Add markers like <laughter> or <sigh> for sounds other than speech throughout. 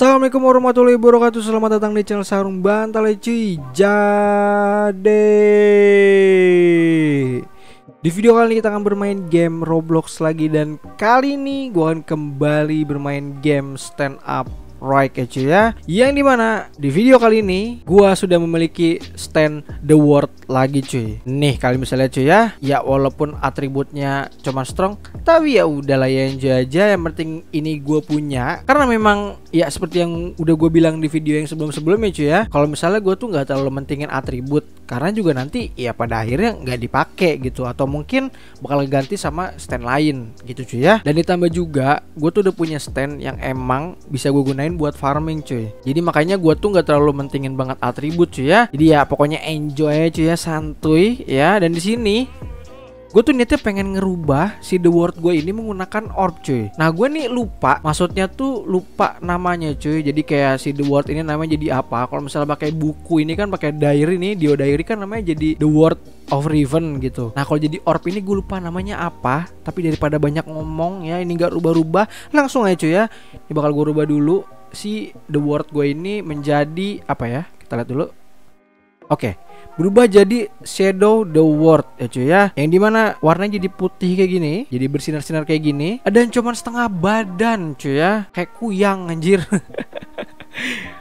Assalamualaikum warahmatullahi wabarakatuh. Selamat datang di channel Sarung Bantal cuy Jadi Di video kali ini kita akan bermain game Roblox lagi Dan kali ini gue akan kembali bermain game stand up right ya cuy ya. Yang di mana di video kali ini gua sudah memiliki stand the world lagi cuy. Nih kali misalnya cuy ya. Ya walaupun atributnya cuma strong Tapi ya udahlah ya enjoy aja. Yang penting ini gue punya. Karena memang ya seperti yang udah gue bilang di video yang sebelum-sebelumnya cuy ya. Kalau misalnya gue tuh nggak terlalu mentingin atribut Karena juga nanti ya pada akhirnya nggak dipakai gitu. Atau mungkin bakal ganti sama stand lain gitu cuy ya. Dan ditambah juga gue tuh udah punya stand yang emang bisa gue gunain buat farming cuy. Jadi makanya gue tuh nggak terlalu mentingin banget atribut cuy ya. Jadi ya pokoknya enjoy cuy ya santuy ya. Dan di sini Gue tuh niatnya pengen ngerubah si The World gue ini menggunakan orb cuy. Nah gue nih lupa Maksudnya tuh lupa namanya cuy. Jadi kayak si The World ini namanya jadi apa? Kalau misalnya pakai buku ini kan pakai diary nih Dio diary kan namanya jadi The World of Riven gitu. Nah kalau jadi orb ini gue lupa namanya apa Tapi daripada banyak ngomong ya Ini gak rubah-rubah Langsung aja cuy ya. Ini bakal gue rubah dulu Si The World gue ini menjadi Apa ya Kita lihat dulu. Oke berubah jadi shadow the world ya cuy ya. Yang di mana warnanya jadi putih kayak gini jadi bersinar-sinar kayak gini dan cuman setengah badan cuy ya. Kayak kuyang anjir. <laughs>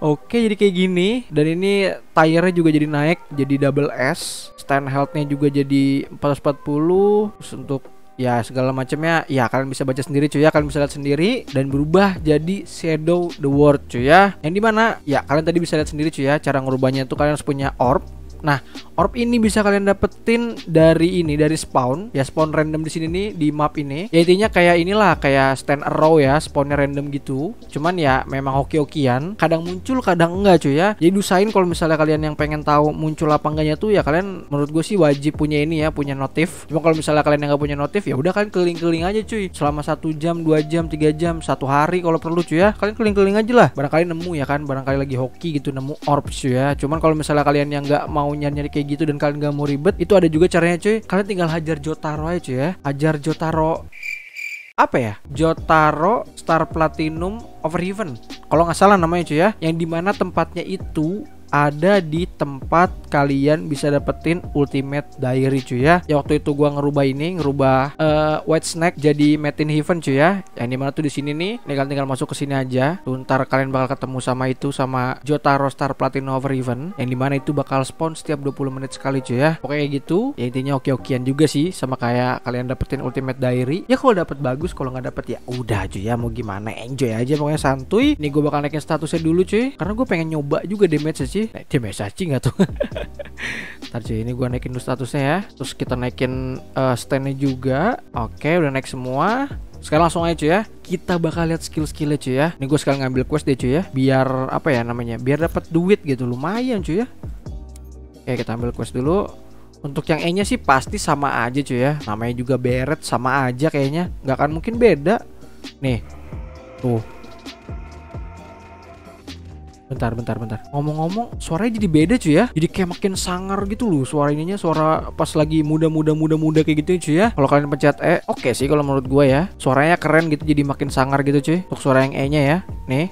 Oke jadi kayak gini Dan ini tire juga jadi naik Jadi double S Stand healthnya juga jadi 440 Terus untuk ya segala macamnya. Ya kalian bisa baca sendiri cuy ya. Kalian bisa lihat sendiri dan berubah jadi shadow the world cuy ya. Yang di mana ya kalian tadi bisa lihat sendiri cuy ya. Cara ngerubahnya itu kalian harus punya orb Nah, orb ini bisa kalian dapetin dari ini, dari spawn. Ya spawn random di sini nih di map ini. Ya intinya kayak inilah, kayak stand arrow ya, spawnnya random gitu. Cuman ya memang hoki-hokian. Kadang muncul, kadang enggak cuy ya. Jadi usahain kalau misalnya kalian yang pengen tahu muncul apa enggaknya tuh ya kalian menurut gue sih wajib punya ini ya, punya notif. Cuma kalau misalnya kalian yang nggak punya notif ya udah kalian keliling-keliling aja cuy. Selama satu jam, dua jam, tiga jam, satu hari kalau perlu cuy ya. Kalian keliling-keliling aja lah. Barangkali nemu ya kan, barangkali lagi hoki gitu nemu orb cuy ya. Cuman kalau misalnya kalian yang nggak mau nyari-nyari kayak gitu dan kalian gak mau ribet itu ada juga caranya cuy. Kalian tinggal hajar Jotaro aja cuy ya. Hajar Jotaro. Apa ya? Jotaro Star Platinum Overhaven kalau nggak salah namanya cuy ya. Yang di mana tempatnya itu ada di tempat kalian bisa dapetin ultimate diary cuy ya. Ya waktu itu gua ngerubah ini, ngerubah uh, white snack jadi Metin Heaven cuy ya. Yang di mana tuh di sini nih, nih kalian tinggal masuk ke sini aja. Tuh, ntar kalian bakal ketemu sama itu sama Jotaro Star Platinum Over Heaven. Yang di mana itu bakal spawn setiap 20 menit sekali cuy ya. Oke kayak gitu. Ya intinya oke-okean juga sih sama kayak kalian dapetin ultimate diary. Ya kalau dapet bagus, kalau nggak dapet ya udah cuy ya mau gimana enjoy aja pokoknya santuy. Nih gue bakal naikin statusnya dulu cuy. Karena gue pengen nyoba juga damage sih. Nah, damage aja nggak tuh? <laughs> Cuy ini gue naikin dulu statusnya ya. Terus kita naikin uh, standnya juga. Oke udah naik semua. Sekarang langsung aja cuy ya. Kita bakal lihat skill-skillnya cuy ya. Ini gue sekarang ngambil quest deh cuy ya. Biar apa ya namanya Biar dapat duit gitu. Lumayan cuy ya. Oke kita ambil quest dulu. Untuk yang E nya sih pasti sama aja cuy ya. Namanya juga beret sama aja kayaknya. Gak akan mungkin beda. Nih. Tuh Bentar, bentar, bentar. Ngomong-ngomong, suaranya jadi beda cuy ya. Jadi kayak makin sangar gitu loh suaranya. Suara pas lagi muda-muda muda-muda kayak gitu cuy ya. Kalau kalian pencet E, oke okay sih kalau menurut gue ya. Suaranya keren gitu jadi makin sangar gitu cuy. Untuk suara yang E-nya ya. Nih.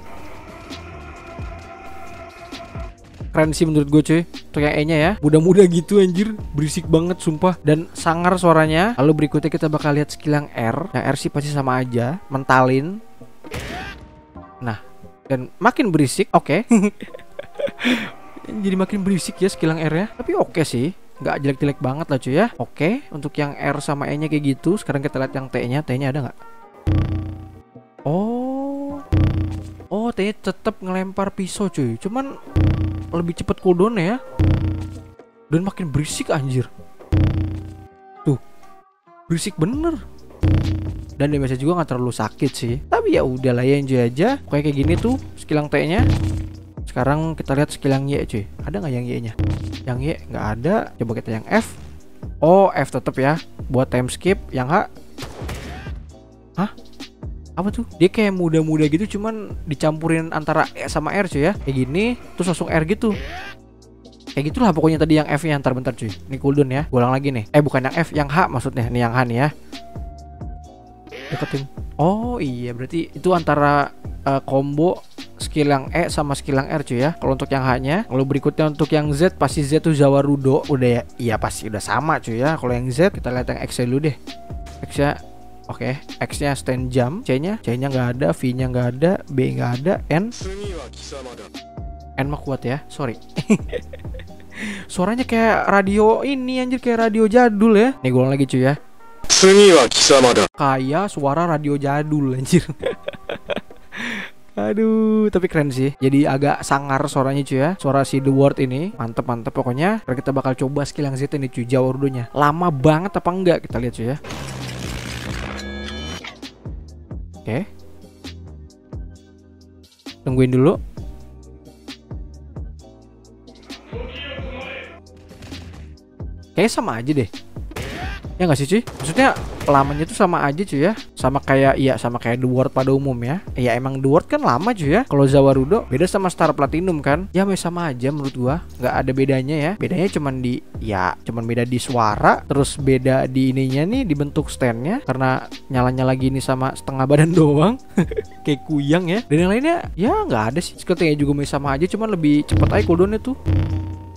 Keren sih menurut gue cuy. Untuk yang E-nya ya. Muda-muda gitu anjir. Berisik banget sumpah. Dan sangar suaranya. Lalu berikutnya kita bakal lihat skill yang R. Yang R sih pasti sama aja. Mentalin. Nah, dan makin berisik oke. Okay. <laughs> jadi makin berisik ya skill yang R ya. Tapi oke okay sih nggak jelek-jelek banget lah cuy ya. Oke okay. untuk yang R sama E nya kayak gitu sekarang kita lihat yang T nya T nya ada nggak? Oh. Oh T nya tetap ngelempar pisau cuy. Cuman lebih cepet cooldown ya. Dan makin berisik anjir. Tuh berisik bener dan damage juga nggak terlalu sakit sih. Tapi ya udahlah ya enjoy aja. Kayak kayak gini tuh skill yang T nya sekarang kita lihat skill yang Y cuy. Ada nggak yang Y nya yang Y nggak ada. Coba kita yang F. Oh F tetap ya. Buat time skip. Yang H? Hah? Apa tuh? Dia kayak muda-muda gitu cuman dicampurin antara E sama R cuy ya. Kayak gini terus langsung R gitu. Kayak gitulah pokoknya tadi yang F nya ntar bentar cuy. Ini cooldown ya. Gue ulang lagi nih. Eh bukan yang F yang H maksudnya. Nih yang H nih ya deketin oh iya berarti itu antara uh, combo skill yang E sama skill yang R cuy ya. Kalau untuk yang H-nya, kalau berikutnya untuk yang Z pasti Z tuh Zawarudo udah ya. Iya pasti udah sama cuy ya. Kalau yang Z kita lihat yang X dulu deh. X-nya Oke, X-nya stand jam, C-nya, C-nya nggak ada, V-nya nggak ada, B nggak ada, N. N mah kuat ya, sorry. <laughs> Suaranya kayak radio ini anjir kayak radio jadul ya. Nih gue lagi cuy ya. Kayak suara radio jadul anjir. <laughs> Aduh, tapi keren sih. Jadi agak sangar suaranya cuy ya. Suara si The Word ini mantep mantep pokoknya. Kita bakal coba skill yang Z ini cuy, jauh rudonya. Lama banget apa enggak kita lihat cuy ya. Oke. Tungguin dulu. Kayaknya sama aja deh. Ya nggak sih cuy? Maksudnya lamanya tuh sama aja cuy ya. Sama kayak iya sama kayak The Word pada umum ya. Ya emang The Word kan lama cuy ya. Kalau Zawarudo beda sama Star Platinum kan. Ya sama aja menurut gua. nggak ada bedanya ya. Bedanya cuman di ya cuman beda di suara, terus beda di ininya nih di bentuk standnya karena nyala-nyala gini sama setengah badan <laughs> doang. <laughs> kayak kuyang ya. Dan yang lainnya ya nggak ada sih. Sepertinya juga sama aja cuman lebih cepat aja cooldownnya tuh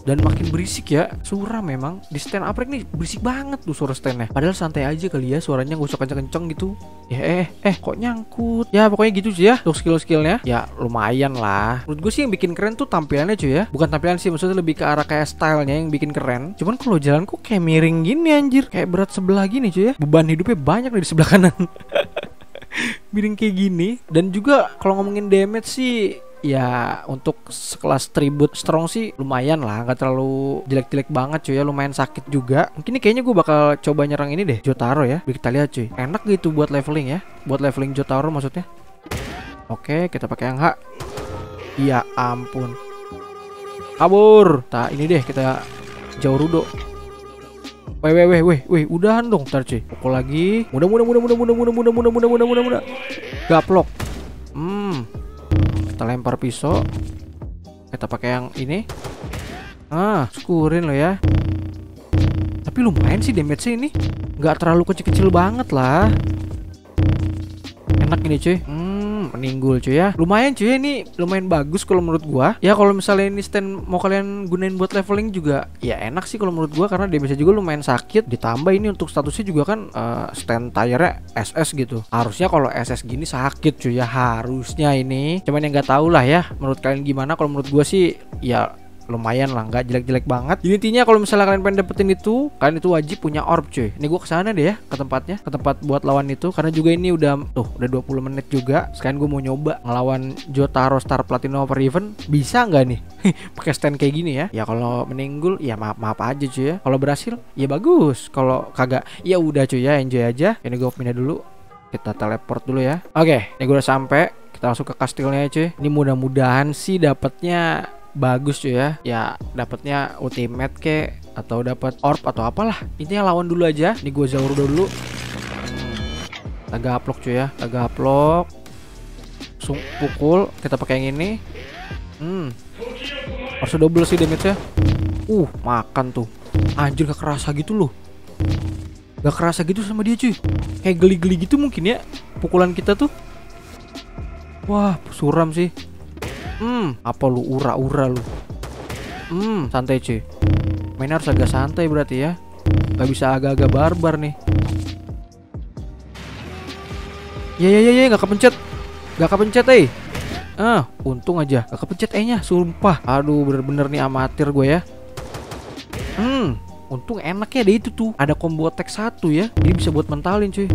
dan makin berisik ya suara memang. Di stand upright nih berisik banget tuh suara standnya. Padahal santai aja kali ya suaranya gak usah kenceng-kenceng gitu. Ya eh eh kok nyangkut? Ya pokoknya gitu sih ya untuk skill-skillnya. Ya lumayan lah. Menurut gue sih yang bikin keren tuh tampilannya cuy ya. Bukan tampilan sih maksudnya lebih ke arah kayak stylenya yang bikin keren. Cuman kalau jalan kok kayak miring gini anjir. Kayak berat sebelah gini cuy ya. Beban hidupnya banyak di sebelah kanan. <laughs> Miring kayak gini. Dan juga kalau ngomongin damage sih ya untuk sekelas tribute strong sih lumayan lah. Nggak terlalu jelek-jelek banget cuy ya. Lumayan sakit juga. Mungkin ini kayaknya gue bakal coba nyerang ini deh. Jotaro ya. Kita lihat cuy. Enak gitu buat leveling ya. Buat leveling Jotaro maksudnya. Oke kita pakai yang H iya ampun. Kabur. Tak ini deh kita jauh rudo. Weh weh weh weh weh udahan dong ntar cuy. Pukul lagi. Mudah mudah mudah mudah mudah mudah mudah mudah mudah mudah mudah mudah gaplok. hmm kita lempar pisau. Kita pakai yang ini. Ah skurin lo ya. Tapi lumayan sih damage-nya ini. Nggak terlalu kecil-kecil banget lah. Enak ini cuy. Hmm meninggul cuy ya. Lumayan cuy ini lumayan bagus kalau menurut gua. Ya kalau misalnya ini stand mau kalian gunain buat leveling juga ya enak sih kalau menurut gua karena dia bisa juga lumayan sakit. Ditambah ini untuk statusnya juga kan uh, stand tire SS gitu. Harusnya kalau SS gini sakit cuy ya. Harusnya ini. Cuman yang nggak tahu lah ya menurut kalian gimana? Kalau menurut gua sih ya lumayan lah nggak jelek-jelek banget. Jadi intinya kalau misalnya kalian pengen dapetin itu kalian itu wajib punya orb cuy. Ini gue ke sana deh ya ke tempatnya ke tempat buat lawan itu. Karena juga ini udah tuh udah 20 menit juga. Sekarang gue mau nyoba ngelawan Jotaro Star Platinum Over Event bisa nggak nih? <laughs> Pakai stand kayak gini ya? Ya kalau menenggul ya maaf maaf aja cuy ya. Kalau berhasil ya bagus. Kalau kagak ya udah cuy ya. Enjoy aja. Ini gue pindah dulu. Kita teleport dulu ya. Oke ini gue udah sampai. Kita langsung ke kastilnya cuy. Ini mudah-mudahan sih dapatnya bagus cuy ya. Ya dapatnya ultimate ke atau dapat orb atau apalah. Intinya lawan dulu aja. Nih gue Zauro dulu. Agak upload cuy ya agak upload Sung pukul kita pakai yang ini. Hmm. Harus double sih damage nya uh makan tuh. Anjir gak kerasa gitu loh. Gak kerasa gitu sama dia cuy. Kayak geli-geli gitu mungkin ya pukulan kita tuh. Wah suram sih Hmm, apa lu ura-ura lu? Hmm, santai cuy. Main harus agak santai berarti ya. Gak bisa agak-agak barbar nih. Ya ya ya ya, gak kepencet. Gak kepencet eh. Ah, untung aja gak kepencet E-nya, sumpah. Aduh, bener-bener nih amatir gue ya. Hmm, untung enak ya ada itu tuh. Ada combo attack satu ya. Ini bisa buat mentalin cuy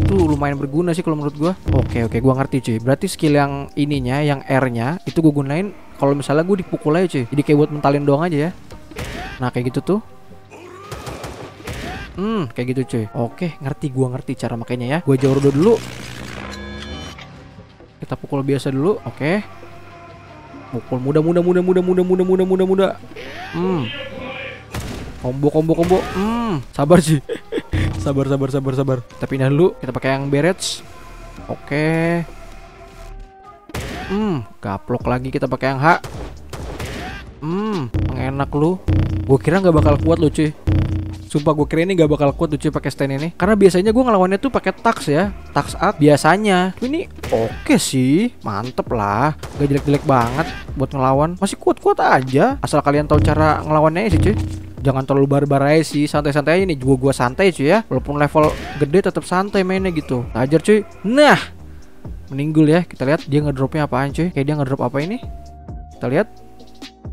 itu lumayan berguna sih kalau menurut gua. Oke oke gua ngerti cuy. Berarti skill yang ininya, yang R-nya itu gua gunain kalau misalnya gua dipukul aja cuy. Jadi kayak buat mentalin doang aja ya. Nah kayak gitu tuh. Hmm, kayak gitu cuy. Oke, ngerti gua ngerti cara makainya ya. Gua jauh dulu. Kita pukul biasa dulu. Oke. Pukul muda muda muda muda muda muda muda muda muda. Hmm. Combo combo combo. Hmm, sabar sih sabar sabar sabar sabar kita pindah dulu kita pakai yang berets oke hmm gaplok lagi kita pakai yang H hmm enak lu gue kira nggak bakal kuat lo cuy Sumpah gue kira ini gak bakal kuat tuh cuy pakai stand ini. Karena biasanya gue ngelawannya tuh pakai tax ya, tax up biasanya. Tapi ini oke sih, mantep lah. Gak jelek-jelek banget buat ngelawan. Masih kuat-kuat aja. Asal kalian tahu cara ngelawannya sih cuy jangan terlalu barbar aja sih santai-santai aja nih juga gua santai cuy ya walaupun level gede tetap santai mainnya gitu ajar cuy nah meninggal ya kita lihat dia ngedropnya apaan cuy kayak dia ngedrop apa ini kita lihat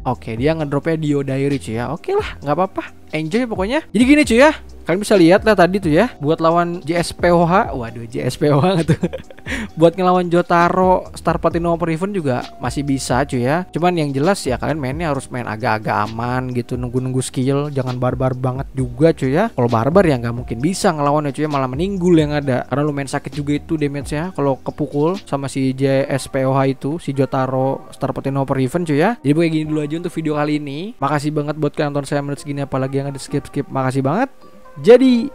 Oke, dia ngedropnya Dio Diary cuy ya. Oke lah, nggak apa-apa. Enjoy pokoknya. Jadi gini cuy ya. Kalian bisa lihat lah tadi tuh ya buat lawan JSPOH. Waduh, JSPOH gitu. <laughs> buat ngelawan Jotaro Star Platinum Event juga masih bisa cuy ya. Cuman yang jelas ya kalian mainnya harus main agak-agak aman gitu, nunggu-nunggu skill, jangan barbar banget juga cuy ya. Kalau barbar ya nggak mungkin bisa ngelawan ya cuy ya, malah meninggul yang ada. Karena lu main sakit juga itu damage-nya kalau kepukul sama si JSPOH itu, si Jotaro Star Platinum Event cuy ya. Jadi kayak gini dulu aja untuk video kali ini. Makasih banget buat kalian nonton saya menit segini apalagi yang ada skip-skip. Makasih banget. Jadi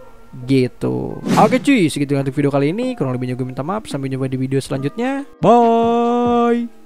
gitu. Oke cuy, segitu untuk video kali ini. Kurang lebihnya gue minta maaf. Sampai jumpa di video selanjutnya. Bye.